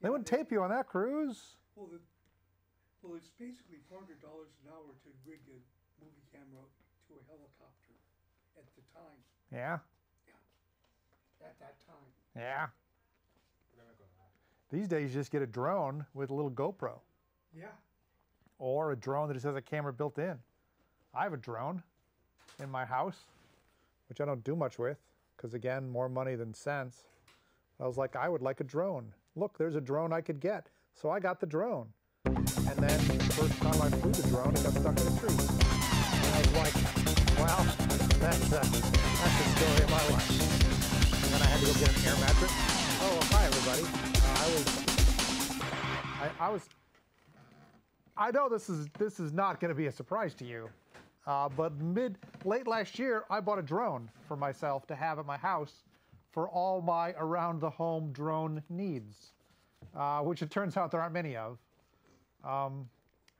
They wouldn't tape you on that cruise. Well, the, well, it's basically four hundred dollars an hour to rig a movie camera to a helicopter at the time. Yeah, At that time. yeah. These days, you just get a drone with a little GoPro Yeah. or a drone that just has a camera built in. I have a drone in my house, which I don't do much with because, again, more money than sense. I was like, I would like a drone. Look, there's a drone I could get. So I got the drone. And then the first time I flew the drone, it got stuck in a tree. And I was like, well, that's, uh, that's the story of my life. And then I had to go get an air mattress. Oh, hi, everybody. Uh, I was, I, I was I know this is this is not going to be a surprise to you, uh, but mid late last year I bought a drone for myself to have at my house for all my around the home drone needs, uh, which it turns out there aren't many of. Um,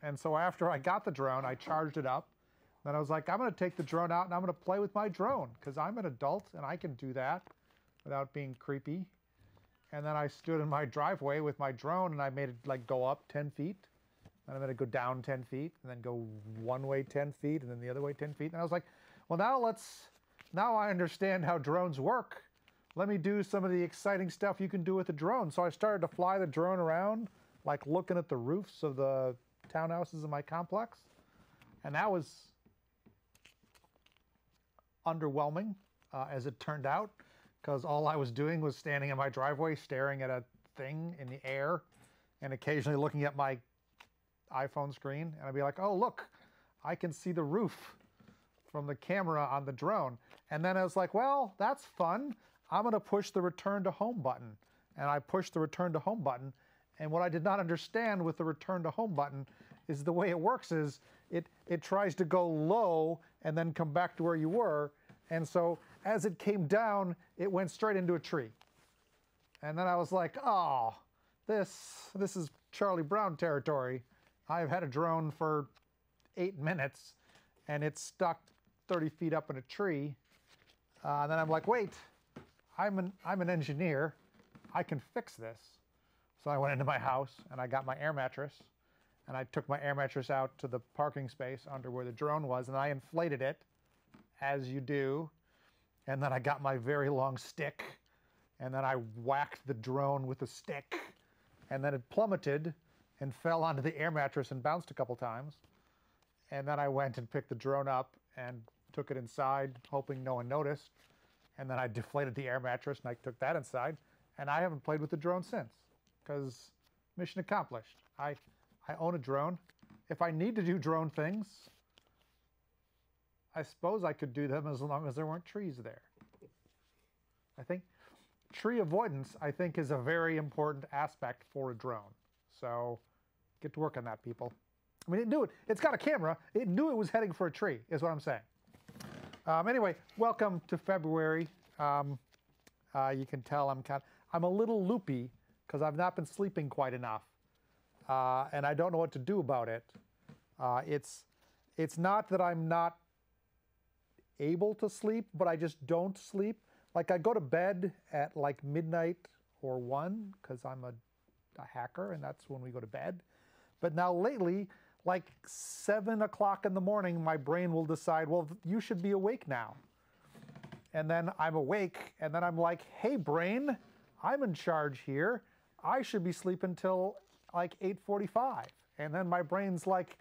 and so after I got the drone, I charged it up. Then I was like, I'm going to take the drone out and I'm going to play with my drone because I'm an adult and I can do that without being creepy. And then I stood in my driveway with my drone and I made it like go up 10 feet. Then I'm going to go down 10 feet and then go one way 10 feet and then the other way 10 feet. And I was like, well, now let's, now I understand how drones work. Let me do some of the exciting stuff you can do with a drone. So I started to fly the drone around, like looking at the roofs of the townhouses in my complex. And that was underwhelming, uh, as it turned out, because all I was doing was standing in my driveway staring at a thing in the air and occasionally looking at my iPhone screen. And I'd be like, oh, look, I can see the roof from the camera on the drone. And then I was like, well, that's fun. I'm going to push the return to home button. And I pushed the return to home button. And what I did not understand with the return to home button is the way it works is it, it tries to go low and then come back to where you were. And so as it came down, it went straight into a tree. And then I was like, oh, this, this is Charlie Brown territory. I've had a drone for eight minutes and it's stuck 30 feet up in a tree. Uh, and then I'm like, wait, I'm an, I'm an engineer. I can fix this. So I went into my house and I got my air mattress and I took my air mattress out to the parking space under where the drone was and I inflated it as you do. And then I got my very long stick and then I whacked the drone with a stick and then it plummeted and fell onto the air mattress and bounced a couple times. And then I went and picked the drone up and took it inside, hoping no one noticed. And then I deflated the air mattress and I took that inside. And I haven't played with the drone since because mission accomplished. I, I own a drone. If I need to do drone things, I suppose I could do them as long as there weren't trees there. I think tree avoidance, I think, is a very important aspect for a drone. So get to work on that, people. I mean, it knew it. It's got a camera. It knew it was heading for a tree, is what I'm saying. Um, anyway, welcome to February. Um, uh, you can tell I'm kind. I'm a little loopy because I've not been sleeping quite enough, uh, and I don't know what to do about it. Uh, it's it's not that I'm not able to sleep, but I just don't sleep. Like I go to bed at like midnight or one because I'm a, a hacker, and that's when we go to bed. But now lately, like seven o'clock in the morning, my brain will decide, well, you should be awake now. And then I'm awake, and then I'm like, hey, brain, I'm in charge here. I should be sleeping till like 8:45. And then my brain's like,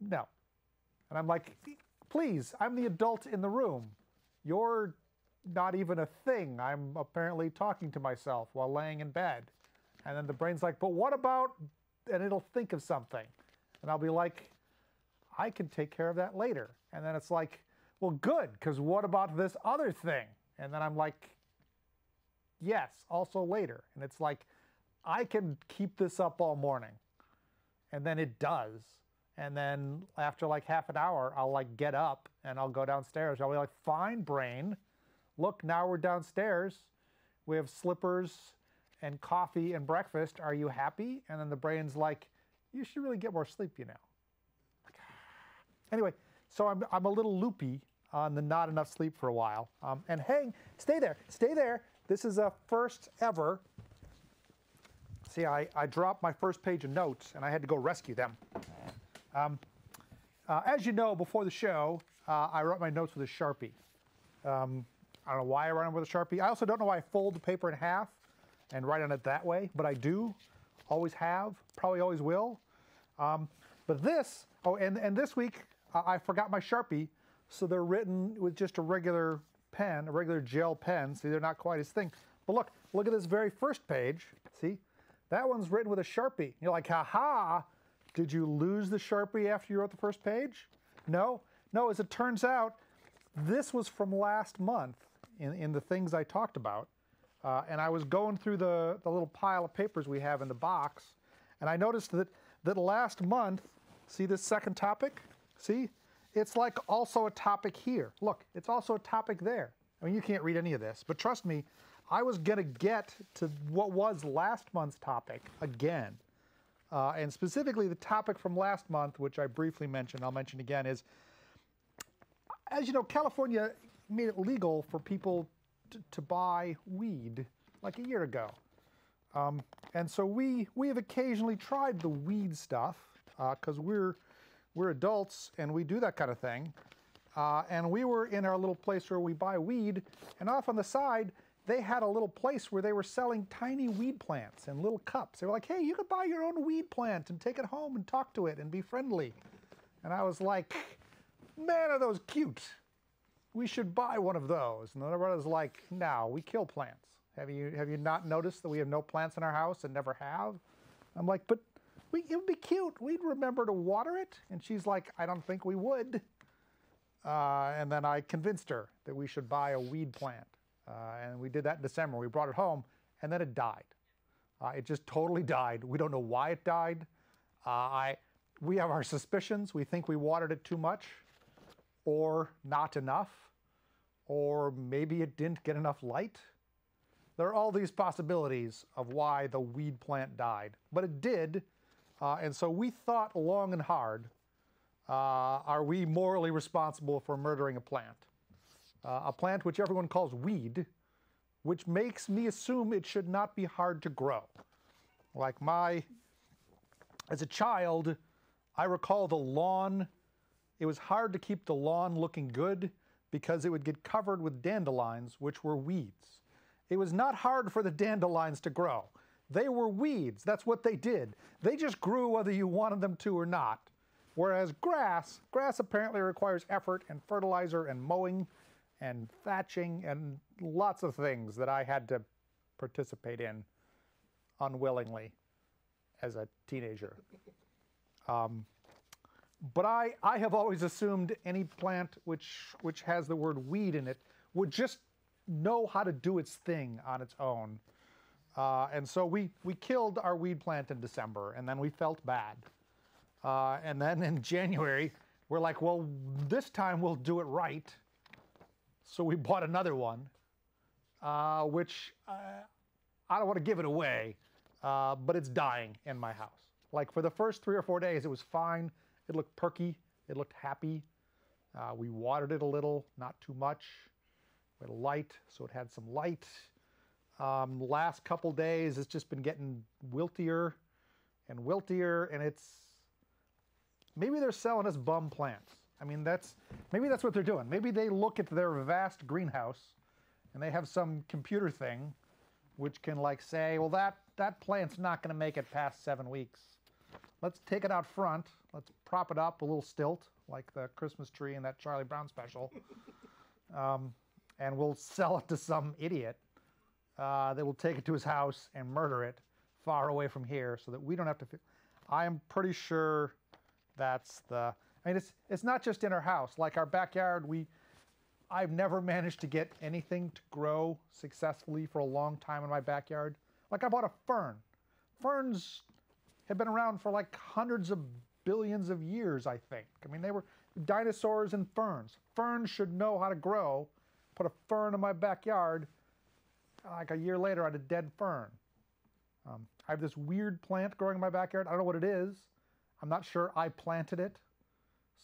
no. And I'm like, please, I'm the adult in the room. You're not even a thing. I'm apparently talking to myself while laying in bed. And then the brain's like, but what about, and it'll think of something. And I'll be like, I can take care of that later. And then it's like, well, good, because what about this other thing? And then I'm like, yes, also later. And it's like, I can keep this up all morning. And then it does. And then after like half an hour, I'll like get up and I'll go downstairs. I'll be like, fine, brain. Look, now we're downstairs. We have slippers and coffee and breakfast. Are you happy? And then the brain's like, you should really get more sleep, you know. Anyway, so I'm, I'm a little loopy on the not enough sleep for a while. Um, and hang, stay there, stay there. This is a first ever See, I, I dropped my first page of notes and I had to go rescue them. Um, uh, as you know, before the show, uh, I wrote my notes with a Sharpie. Um, I don't know why I write them with a Sharpie. I also don't know why I fold the paper in half and write on it that way, but I do, always have, probably always will. Um, but this, oh, and, and this week uh, I forgot my Sharpie, so they're written with just a regular pen, a regular gel pen. See, they're not quite as thin. But look, look at this very first page. See, that one's written with a Sharpie. You're like, ha ha, did you lose the Sharpie after you wrote the first page? No, no, as it turns out, this was from last month in, in the things I talked about. Uh, and I was going through the, the little pile of papers we have in the box, and I noticed that, that last month, see this second topic? See? It's like also a topic here. Look, it's also a topic there. I mean, you can't read any of this, but trust me, I was going to get to what was last month's topic again. Uh, and specifically, the topic from last month, which I briefly mentioned, I'll mention again, is as you know, California made it legal for people to, to buy weed like a year ago. Um, and so we, we have occasionally tried the weed stuff because uh, we're, we're adults and we do that kind of thing. Uh, and we were in our little place where we buy weed, and off on the side, they had a little place where they were selling tiny weed plants in little cups. They were like, hey, you could buy your own weed plant and take it home and talk to it and be friendly. And I was like, man, are those cute. We should buy one of those. And everybody's like, no, we kill plants. Have you, have you not noticed that we have no plants in our house and never have? I'm like, but we, it would be cute. We'd remember to water it. And she's like, I don't think we would. Uh, and then I convinced her that we should buy a weed plant. Uh, and we did that in December. We brought it home, and then it died. Uh, it just totally died. We don't know why it died. Uh, I, we have our suspicions. We think we watered it too much, or not enough, or maybe it didn't get enough light. There are all these possibilities of why the weed plant died, but it did. Uh, and so we thought long and hard uh, are we morally responsible for murdering a plant? uh, a plant which everyone calls weed, which makes me assume it should not be hard to grow. Like my, as a child, I recall the lawn, it was hard to keep the lawn looking good because it would get covered with dandelions, which were weeds. It was not hard for the dandelions to grow. They were weeds. That's what they did. They just grew whether you wanted them to or not. Whereas grass, grass apparently requires effort and fertilizer and mowing and thatching and lots of things that I had to participate in unwillingly as a teenager. Um, but I, I have always assumed any plant which, which has the word weed in it would just know how to do its thing on its own. Uh, and so we, we killed our weed plant in December, and then we felt bad. Uh, and then in January, we're like, well, this time we'll do it right. So we bought another one, uh, which uh, I don't want to give it away, uh, but it's dying in my house. Like for the first three or four days, it was fine. It looked perky. It looked happy. Uh, we watered it a little, not too much. A light, so it had some light. Um, last couple days, it's just been getting wiltier and wiltier, and it's maybe they're selling us bum plants. I mean, that's maybe that's what they're doing. Maybe they look at their vast greenhouse and they have some computer thing which can like say, well, that, that plant's not going to make it past seven weeks. Let's take it out front. Let's prop it up a little stilt like the Christmas tree in that Charlie Brown special. Um, and we'll sell it to some idiot uh, that will take it to his house and murder it far away from here so that we don't have to. I am pretty sure that's the I mean, it's, it's not just in our house. Like our backyard, we, I've never managed to get anything to grow successfully for a long time in my backyard. Like I bought a fern. Ferns have been around for like hundreds of billions of years, I think. I mean, they were dinosaurs and ferns. Ferns should know how to grow. Put a fern in my backyard. Like a year later, I had a dead fern. Um, I have this weird plant growing in my backyard. I don't know what it is. I'm not sure I planted it.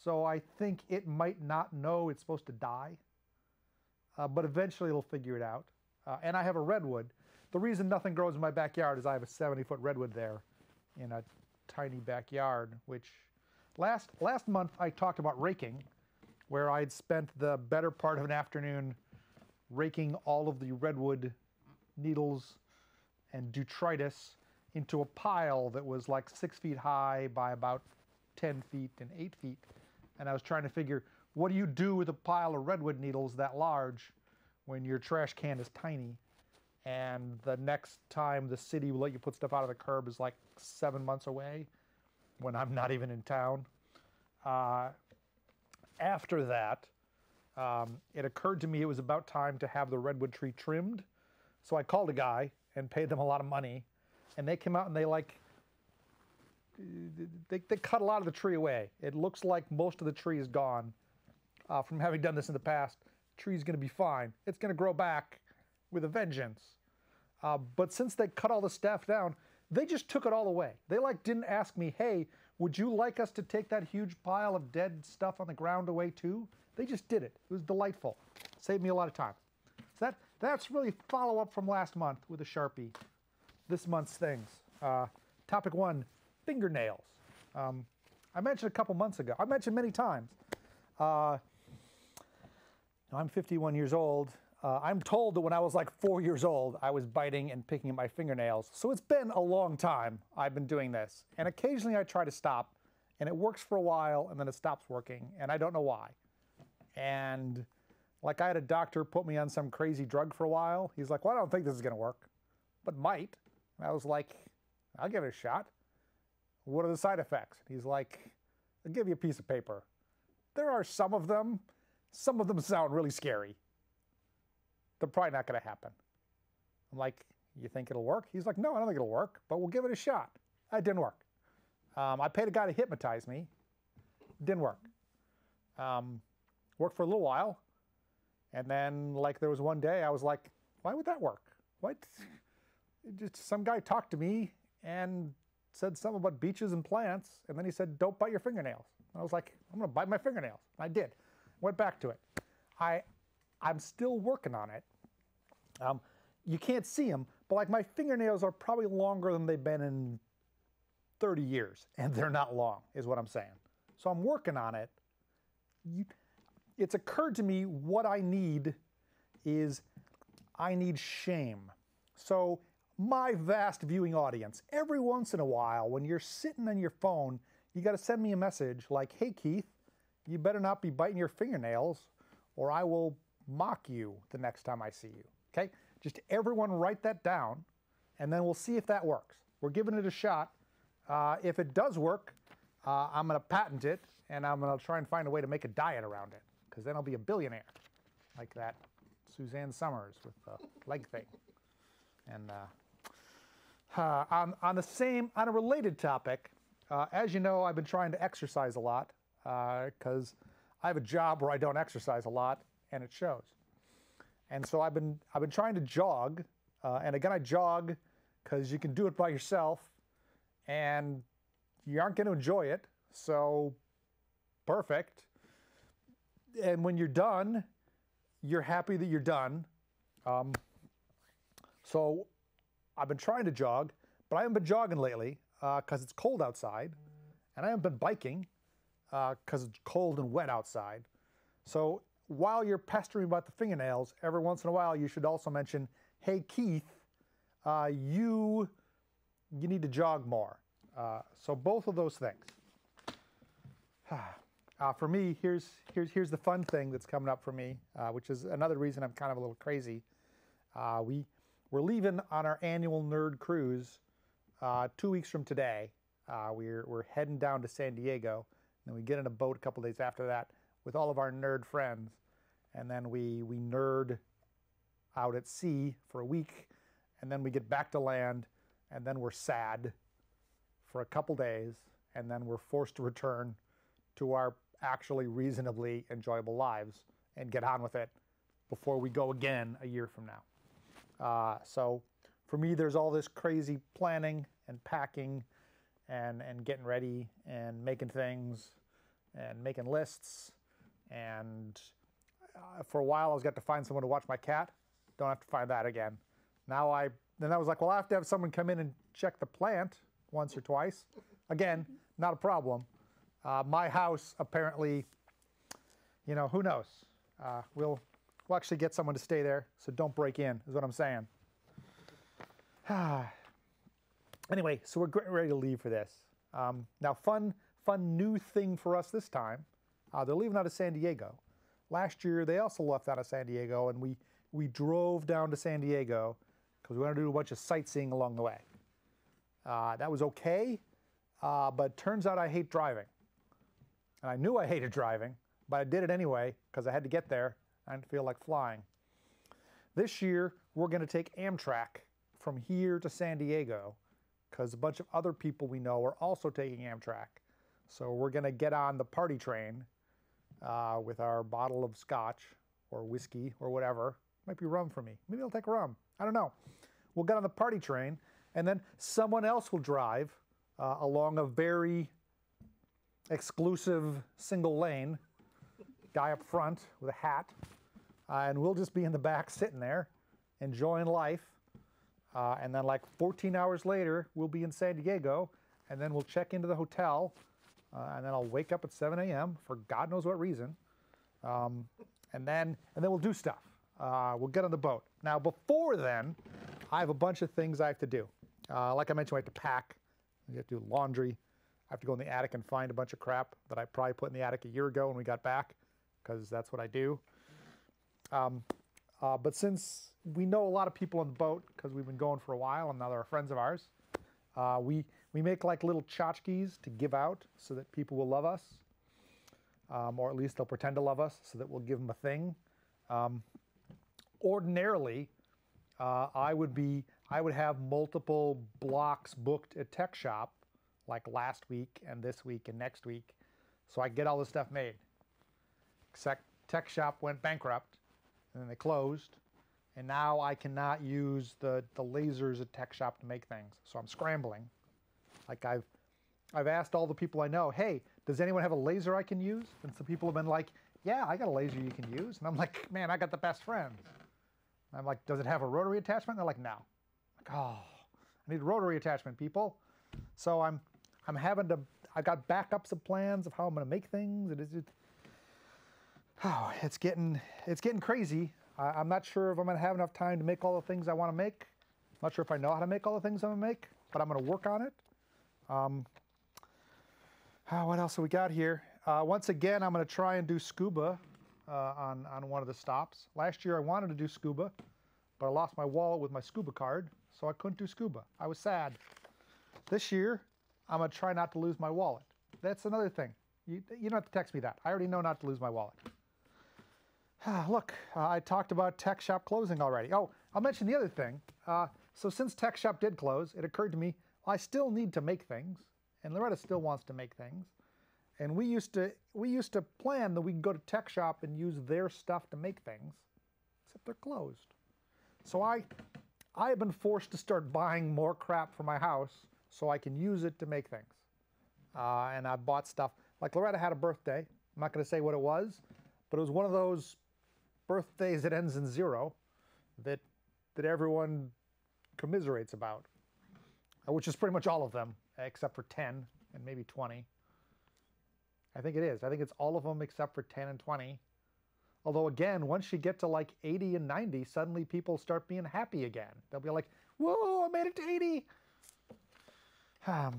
So I think it might not know it's supposed to die, uh, but eventually it'll figure it out. Uh, and I have a redwood. the reason nothing grows in my backyard is I have a 70 foot redwood there in a tiny backyard, which last, last month I talked about raking, where I'd spent the better part of an afternoon raking all of the redwood needles and detritus into a pile that was like six feet high by about 10 feet and eight feet. And I was trying to figure what do you do with a pile of redwood needles that large when your trash can is tiny? And the next time the city will let you put stuff out of the curb is like seven months away when I'm not even in town. Uh, after that, um, it occurred to me it was about time to have the redwood tree trimmed. So I called a guy and paid them a lot of money. And they came out and they like, they, they cut a lot of the tree away. It looks like most of the tree is gone. Uh, from having done this in the past, tree's going to be fine. It's going to grow back with a vengeance. Uh, but since they cut all the stuff down, they just took it all away. They like didn't ask me, hey, would you like us to take that huge pile of dead stuff on the ground away too? They just did it. It was delightful. Saved me a lot of time. So that that's really follow up from last month with a Sharpie. This month's things. Uh, topic one, fingernails. Um, I mentioned a couple months ago. I mentioned many times. Uh, I'm 51 years old. Uh, I'm told that when I was like four years old, I was biting and picking at my fingernails. So it's been a long time I've been doing this. And occasionally I try to stop, and it works for a while, and then it stops working, and I don't know why. And like I had a doctor put me on some crazy drug for a while. He's like, well, I don't think this is going to work, but might. And I was like, I'll give it a shot. What are the side effects? He's like, I'll give you a piece of paper. There are some of them. Some of them sound really scary. They're probably not going to happen. I'm like, you think it'll work? He's like, no, I don't think it'll work, but we'll give it a shot. It didn't work. Um, I paid a guy to hypnotize me. Didn't work. Um, worked for a little while. And then, like, there was one day I was like, why would that work? What? Just some guy talked to me and said something about beaches and plants. And then he said, don't bite your fingernails. I was like, I'm going to bite my fingernails. I did. Went back to it. I, I'm still working on it. Um, you can't see them, but like my fingernails are probably longer than they've been in 30 years, and they're not long, is what I'm saying. So I'm working on it. You, it's occurred to me what I need is I need shame. So my vast viewing audience, every once in a while, when you're sitting on your phone, you got to send me a message like, hey, Keith, you better not be biting your fingernails or I will mock you the next time I see you. Okay? Just everyone write that down and then we'll see if that works. We're giving it a shot. Uh, if it does work, uh, I'm going to patent it and I'm going to try and find a way to make a diet around it because then I'll be a billionaire like that Suzanne Somers with the leg thing. And uh, uh, on, on the same, on a related topic, uh, as you know, I've been trying to exercise a lot because uh, I have a job where I don't exercise a lot and it shows. And so I've been, I've been trying to jog. Uh, and again, I jog because you can do it by yourself and you aren't going to enjoy it. So perfect. And when you're done, you're happy that you're done. Um, so I've been trying to jog, but I haven't been jogging lately because uh, it's cold outside. And I haven't been biking because uh, it's cold and wet outside. So while you're pestering about the fingernails, every once in a while you should also mention, hey Keith, uh, you you need to jog more. Uh, so both of those things. Uh, for me, here's here's here's the fun thing that's coming up for me, uh, which is another reason I'm kind of a little crazy. Uh, we we're leaving on our annual nerd cruise uh, two weeks from today. we're we're heading down to San Diego, and we get in a boat a couple days after that with all of our nerd friends and then we, we nerd out at sea for a week, and then we get back to land, and then we're sad for a couple days, and then we're forced to return to our actually reasonably enjoyable lives and get on with it before we go again a year from now. Uh, so for me, there's all this crazy planning and packing and, and getting ready and making things and making lists and uh, for a while, I was got to find someone to watch my cat. Don't have to find that again. Now I then I was like, well, I have to have someone come in and check the plant once or twice. Again, not a problem. Uh, my house apparently, you know, who knows? Uh, we'll we'll actually get someone to stay there, so don't break in. Is what I'm saying. anyway, so we're getting ready to leave for this. Um, now, fun fun new thing for us this time. Uh, they're leaving out of San Diego. Last year, they also left out of San Diego, and we we drove down to San Diego because we wanted to do a bunch of sightseeing along the way. Uh, that was okay, uh, but turns out I hate driving. And I knew I hated driving, but I did it anyway because I had to get there. I didn't feel like flying. This year, we're going to take Amtrak from here to San Diego because a bunch of other people we know are also taking Amtrak. So we're going to get on the party train uh, with our bottle of scotch or whiskey or whatever. Might be rum for me. Maybe I'll take rum. I don't know. We'll get on the party train, and then someone else will drive uh, along a very exclusive single lane, guy up front with a hat, uh, and we'll just be in the back sitting there enjoying life. Uh, and then, like 14 hours later, we'll be in San Diego, and then we'll check into the hotel, uh, and then I'll wake up at 7 a.m. for God knows what reason, um, and then and then we'll do stuff. Uh, we'll get on the boat. Now, before then, I have a bunch of things I have to do. Uh, like I mentioned, I have to pack. I have to do laundry. I have to go in the attic and find a bunch of crap that I probably put in the attic a year ago when we got back, because that's what I do. Um, uh, but since we know a lot of people on the boat, because we've been going for a while and now they're friends of ours, uh, we, we make like little tchotchkes to give out so that people will love us, um, or at least they'll pretend to love us so that we'll give them a thing. Um, ordinarily, uh, I would be I would have multiple blocks booked at Tech Shop, like last week and this week and next week, so I get all this stuff made. Except Tech Shop went bankrupt, and then they closed, and now I cannot use the the lasers at Tech Shop to make things. So I'm scrambling. Like I've I've asked all the people I know, hey, does anyone have a laser I can use? And some people have been like, yeah, I got a laser you can use. And I'm like, man, I got the best friend. I'm like, does it have a rotary attachment? And they're like, no. I'm like, oh, I need rotary attachment, people. So I'm, I'm having to. I got backups of plans of how I'm to make things. It is, it, oh, it's getting, it's getting crazy. I, I'm not sure if I'm to have enough time to make all the things I want to make. I'm not sure if I know how to make all the things I'm to make, but I'm going to work on it. Um, oh, what else have we got here? Uh, once again, I'm going to try and do scuba uh, on, on one of the stops. Last year I wanted to do scuba, but I lost my wallet with my scuba card, so I couldn't do scuba. I was sad. This year, I'm going to try not to lose my wallet. That's another thing. You, you don't have to text me that. I already know not to lose my wallet. Look, uh, I talked about Tech Shop closing already. Oh, I'll mention the other thing. Uh, so since Tech Shop did close, it occurred to me I still need to make things, and Loretta still wants to make things. And we used to we used to plan that we could go to Tech Shop and use their stuff to make things, except they're closed. So I I have been forced to start buying more crap for my house so I can use it to make things. Uh, and I bought stuff like Loretta had a birthday. I'm not going to say what it was, but it was one of those birthdays that ends in zero that that everyone commiserates about, which is pretty much all of them except for 10 and maybe 20. I think it is. I think it's all of them except for 10 and 20. Although, again, once you get to like 80 and 90, suddenly people start being happy again. They'll be like, whoa, I made it to 80. Um,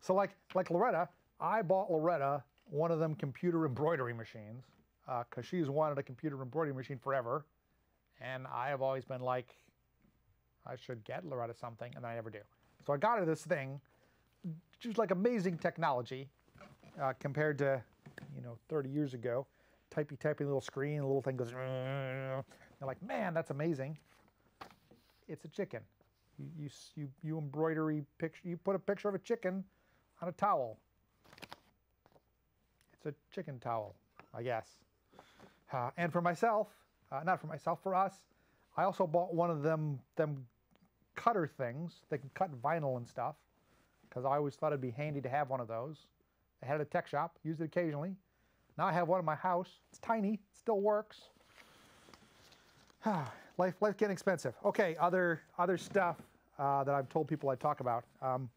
so, like, like Loretta, I bought Loretta one of them computer embroidery machines because uh, she's wanted a computer embroidery machine forever. And I have always been like, I should get Loretta something, and I never do. So I got her this thing, just like amazing technology uh, compared to, you know, 30 years ago. Typey, typey little screen, a little thing goes. They're like, man, that's amazing. It's a chicken. You, you, you, you embroidery picture. You put a picture of a chicken on a towel. It's a chicken towel, I guess. Uh, and for myself, uh, not for myself, for us, I also bought one of them them cutter things that can cut vinyl and stuff because I always thought it'd be handy to have one of those. I had a tech shop, used it occasionally. Now I have one in my house. It's tiny, it still works. life, life getting expensive. Okay, other other stuff. uh, that I've told people I talk about. Um,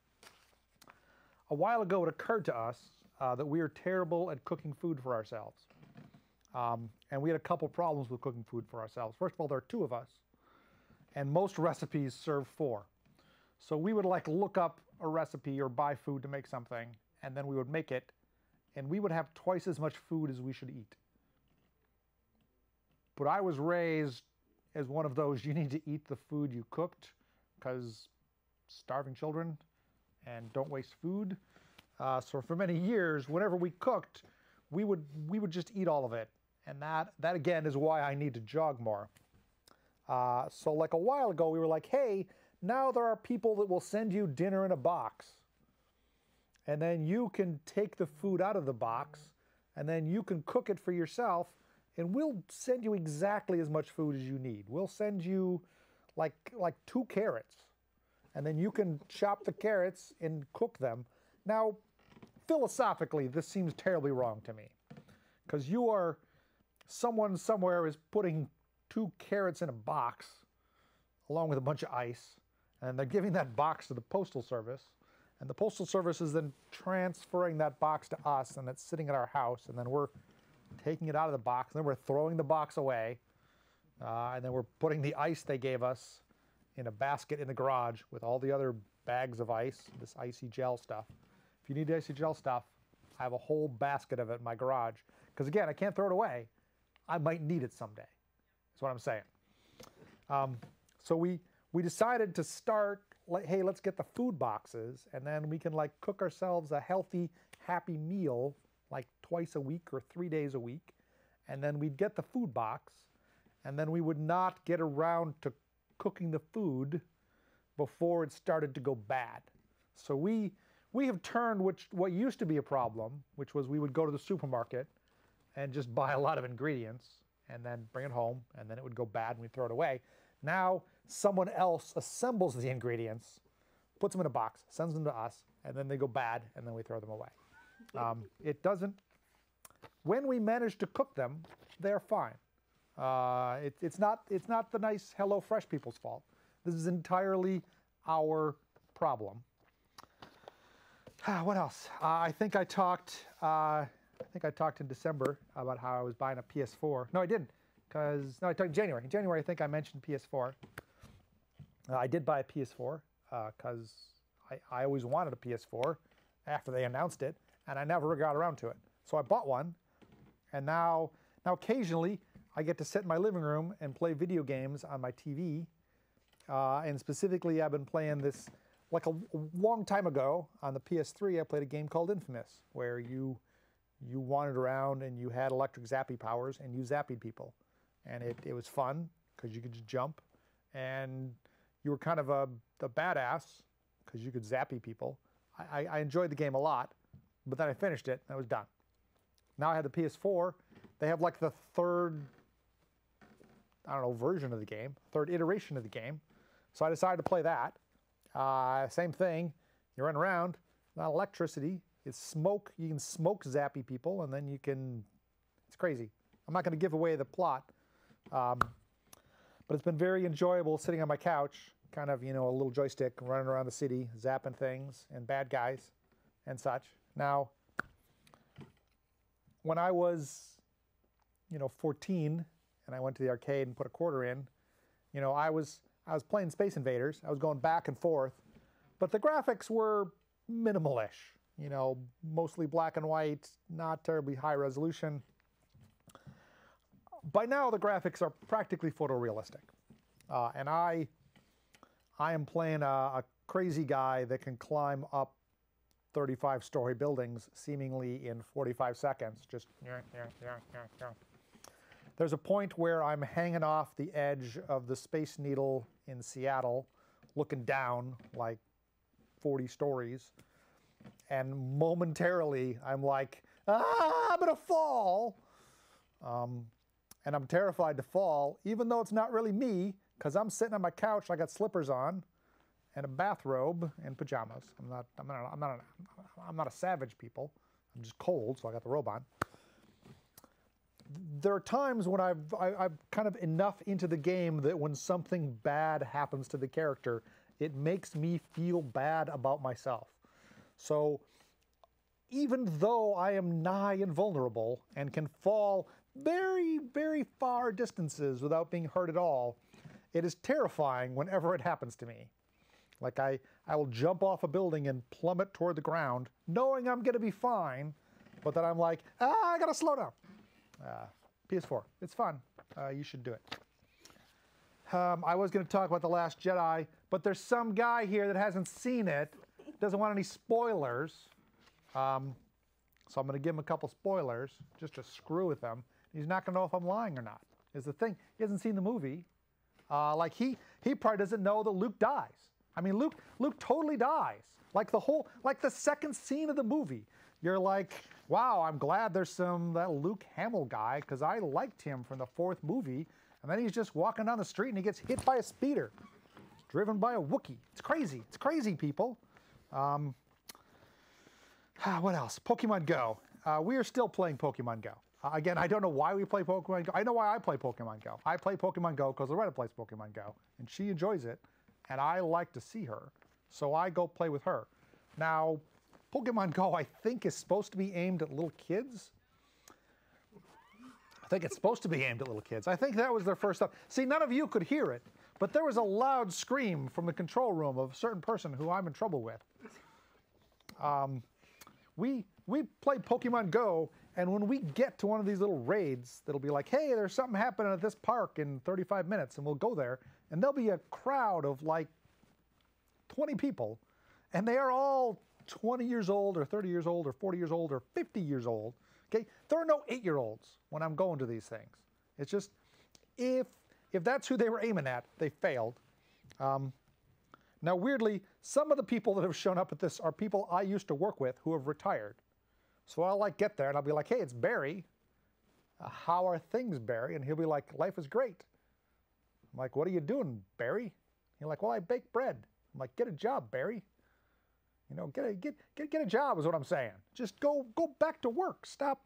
a while ago, it occurred to us uh, that we are terrible at cooking food for ourselves. Um, and we had a couple problems with cooking food for ourselves. First of all, there are two of us, and most recipes serve four. So we would like look up a recipe or buy food to make something, and then we would make it, and we would have twice as much food as we should eat. But I was raised as one of those you need to eat the food you cooked because starving children and don't waste food. Uh, so for many years, whenever we cooked, we would we would just eat all of it, and that that again is why I need to jog more. Uh, so like a while ago, we were like, hey, now there are people that will send you dinner in a box, and then you can take the food out of the box, and then you can cook it for yourself, and we'll send you exactly as much food as you need. We'll send you like like two carrots, and then you can chop the carrots and cook them. Now, philosophically, this seems terribly wrong to me, because you are someone somewhere is putting two carrots in a box along with a bunch of ice, and they're giving that box to the postal service. And the postal service is then transferring that box to us, and it's sitting at our house, and then we're taking it out of the box, and then we're throwing the box away, uh, and then we're putting the ice they gave us in a basket in the garage with all the other bags of ice, this icy gel stuff. If you need icy gel stuff, I have a whole basket of it in my garage. Because again, I can't throw it away. I might need it someday. That's what I'm saying. Um, so we we decided to start like, hey, let's get the food boxes, and then we can like cook ourselves a healthy, happy meal like twice a week or three days a week, and then we'd get the food box, and then we would not get around to cooking the food before it started to go bad. So we we have turned which what used to be a problem, which was we would go to the supermarket and just buy a lot of ingredients and then bring it home and then it would go bad and we'd throw it away. Now someone else assembles the ingredients, puts them in a box, sends them to us, and then they go bad and then we throw them away. Um, it doesn't, when we manage to cook them, they're fine. Uh, it, it's, not, it's not the nice Hello Fresh people's fault. This is entirely our problem. What else? Uh, I think I talked. Uh, think I talked in December about how I was buying a PS4. No, I didn't, because no, I talked in January. In January, I think I mentioned PS4. Uh, I did buy a PS4 because uh, I, I always wanted a PS4 after they announced it, and I never got around to it. So I bought one, and now now occasionally I get to sit in my living room and play video games on my TV. Uh, and specifically, I've been playing this like a, a long time ago on the PS3. I played a game called Infamous, where you you wandered around and you had electric zappy powers and you zapped people, and it, it was fun because you could just jump, and you were kind of a, a badass because you could zappy people. I, I enjoyed the game a lot, but then I finished it and I was done. Now I had the PS4. They have like the third, I don't know, version of the game, third iteration of the game. So I decided to play that. Uh, same thing. You run around, not electricity. It's smoke. You can smoke zappy people, and then you can. It's crazy. I'm not going to give away the plot, um, but it's been very enjoyable sitting on my couch, kind of you know a little joystick, running around the city, zapping things and bad guys, and such. Now, when I was, you know, 14, and I went to the arcade and put a quarter in, you know, I was I was playing Space Invaders. I was going back and forth, but the graphics were minimalish. You know, mostly black and white, not terribly high resolution. By now, the graphics are practically photorealistic, uh, and I, I am playing a, a crazy guy that can climb up 35 story buildings seemingly in 45 seconds. Just yeah, yeah, yeah, yeah, yeah. There's a point where I'm hanging off the edge of the Space Needle in Seattle, looking down like 40 stories. And momentarily, I'm like, ah, I'm to fall. Um, and I'm terrified to fall, even though it's not really me, because I'm sitting on my couch. I got slippers on and a bathrobe and pajamas. I'm not, I'm not, I'm not, a, I'm not a savage people. I'm just cold, so I got the robe on there are times when I've I, have i have kind of enough into the game that when something bad happens to the character, It makes me feel bad about myself. So even though I am nigh invulnerable and can fall very, very far distances without being hurt at all, it is terrifying whenever it happens to me. Like I, I will jump off a building and plummet toward the ground, knowing I'm to be fine, but then I'm like, ah, I got to slow down. Uh, PS4, it's fun. Uh, you should do it. Um, I was to talk about The Last Jedi, but there's some guy here that hasn't seen it, doesn't want any spoilers. Um, so I'm going to give him a couple spoilers just to screw with him. He's not going to know if I'm lying or not. Is the thing. He hasn't seen the movie. Uh, like he he probably doesn't know that Luke dies. I mean, Luke Luke totally dies. Like the whole like the second scene of the movie. You're like, wow, I'm glad there's some that Luke Hamill guy because I liked him from the fourth movie. And then he's just walking down the street and he gets hit by a speeder, driven by a Wookiee. It's crazy. It's crazy, people. Um, what else? Pokemon Go. Uh, we are still playing Pokemon Go. Uh, again, I don't know why we play Pokemon Go. I know why I play Pokemon Go. I play Pokemon Go because Loretta plays Pokemon Go, and she enjoys it, and I like to see her, so I go play with her. Now, Pokemon Go, I think, is supposed to be aimed at little kids. I think it's supposed to be aimed at little kids. I think that was their first stuff. See, none of you could hear it, but there was a loud scream from the control room of a certain person who I'm in trouble with. Um, we we play Pokemon Go, and when we get to one of these little raids, that'll be like, hey, there's something happening at this park in 35 minutes, and we'll go there, and there'll be a crowd of like 20 people, and they are all 20 years old, or 30 years old, or 40 years old, or 50 years old. Okay, there are no eight-year-olds when I'm going to these things. It's just if if that's who they were aiming at, they failed. Um, now, weirdly, some of the people that have shown up at this are people I used to work with who have retired. So I'll like get there and I'll be like, hey, it's Barry. Uh, how are things, Barry? And he'll be like, life is great. I'm like, what are you doing, Barry? He's like, well, I bake bread. I'm like, get a job, Barry. You know, get a get get get a job is what I'm saying. Just go go back to work. Stop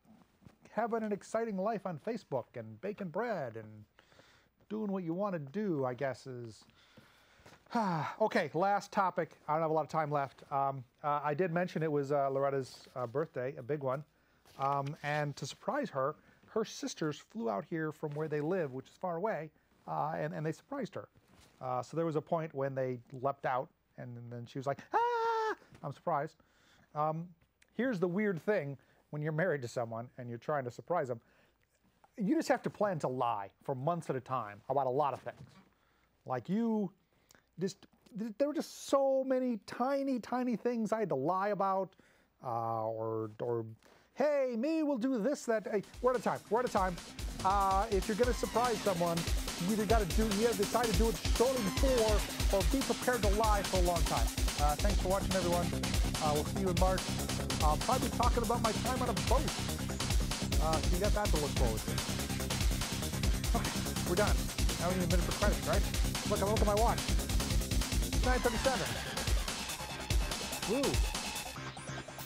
having an exciting life on Facebook and baking bread and doing what you want to do. I guess is okay, last topic. I don't have a lot of time left. Um, uh, I did mention it was uh, Loretta's uh, birthday, a big one. Um, and to surprise her, her sisters flew out here from where they live, which is far away, uh, and, and they surprised her. Uh, so there was a point when they leapt out, and then she was like, ah, I'm surprised. Um, here's the weird thing when you're married to someone and you're trying to surprise them. You just have to plan to lie for months at a time about a lot of things. Like you just there were just so many tiny, tiny things I had to lie about, uh, or or hey, maybe we'll do this, that. Hey, we're at a time. We're at a time. Uh, if you're to surprise someone, you either got to do, you have to decide to do it shortly before, or be prepared to lie for a long time. Uh, thanks for watching, everyone. Uh, we'll see you in March. I'll probably be talking about my time on a boat. Uh, so you got that to look forward to. Okay, we're done. We need a minute for credits, right? Look, I'm looking at my watch. 937. Woo.